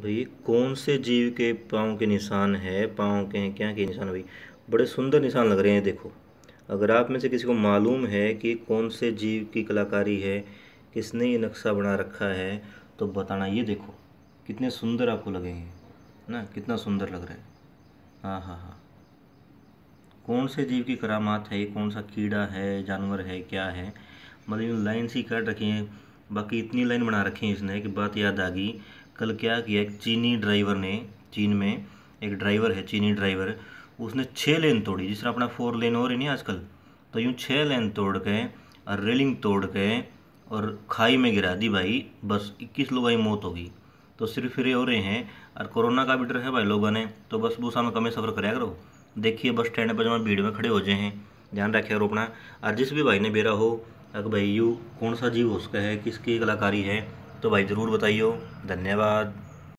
भाई, कौन से जीव के पाँव के निशान है? पाँव के हैं, क्या के निशान भाई? बड़े सुंदर निशान लग रहे हैं, देखो। अगर आप में से किसी को मालूम है कि कौन से जीव की कलाकारी है, किसने ये नक्शा बना रखा है तो बताना ये देखो। कितने सुंदर आपको लगेंगे ना? कितना सुंदर लग रहा है। हाँ हाँ हाँ। कौन से जीव की करामात है? कौन सा कीड़ा है? जानवर है? क्या है? मतलब लाइन सी काट रखी है। बाकी इतनी लाइन बना रखी है इसने कि बात याद आ गई। कल क्या किया, एक चीनी ड्राइवर ने, चीन में एक ड्राइवर है, चीनी ड्राइवर उसने छः लेन तोड़ी, जिस तरह अपना फोर लेन हो रही नहीं आजकल। तो यूँ छः लेन तोड़ के, और रेलिंग तोड़ के, और खाई में गिरा दी भाई, बस इक्कीस लोगों की मौत होगी तो सिर्फ़ फिर हो रहे हैं, और कोरोना का भी डर है भाई लोगों ने तो बस भूसा में कमे सफ़र कराया करो। देखिए बस स्टैंड पर जब भीड़ में खड़े हो जाए हैं, ध्यान रखे करो अपना, और जिस भी भाई ने बेरा हो अगर भाई यू, कौन सा जीव उसका है, किसकी कलाकारी है तो भाई ज़रूर बताइए धन्यवाद।